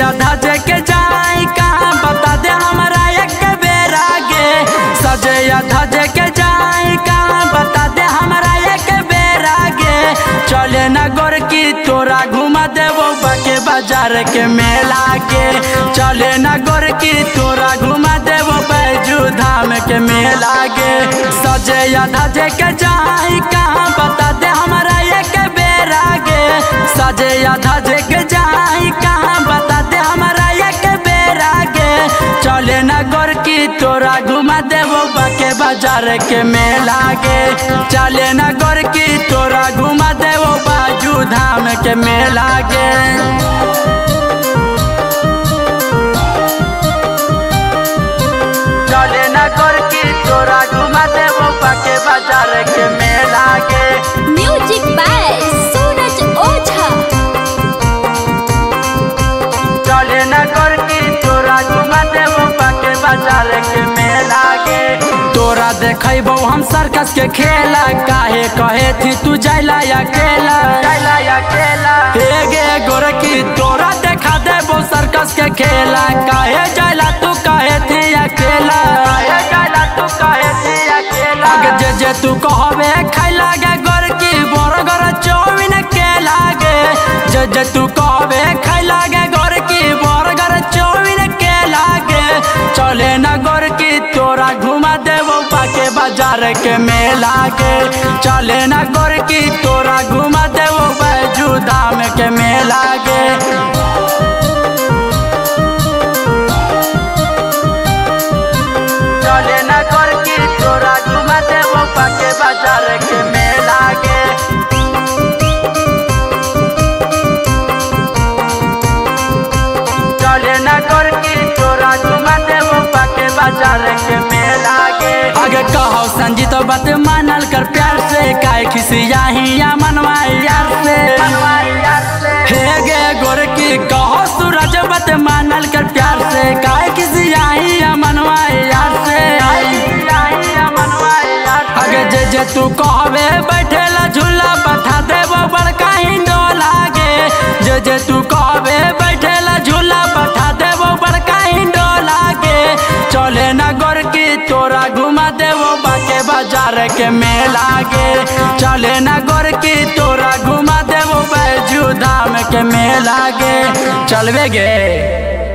आधा जेके जाई बता दे हमारा एक सजे आधा जेके जाई बता दे हमारा एक चले ना गोर की तोरा घुमा दे वो बाके बाज़ार के मेला के। चले ना गोर की तोरा घुमा दे वो बैजू धाम के मेला के। सजे आधा जेके जाई देवो बाके बाज़ार के मेला के। चले न गोर की तोरा घुमा देवो बाज़ार के मेला के। तोरा देखबो हम सर्कस के खेला काहे कहे थी तू जाइला अकेला जाइला अकेला हे गे गोरकी तोरा देखा देबो सर्कस के खेला काहे जाइला तू कहे थी अकेला काहे जाइला तू कहे थी अकेला जे जे तू कहबे गोरकी बरगर चौमिन के लागे। जे जे तू बाज़ार के मेला के चले गोर की तोरा घुमा देवो बैजू धाम के मेला संजीत बात मानल कर प्यार से, काय खिसिया हिया मनवा यार से। हे गे गोरकी कहो, सूरज बात मानल कर प्यार से, काय खिसिया हिया मनवा यार से। आगे जे जे तू कहबे, बैठेला झूला बैठा देबो बड़का हिंडो लागे। जे जे तू कहबे, बैठेला झूला बैठा देबो बड़का हिंडो लागे। चले न गोरकी तोरा घुमा देबो बाज़ार के मेला गे चले नगर गोरकी तोरा घुमा देव बैजू धाम के मेला गे चलवे गे।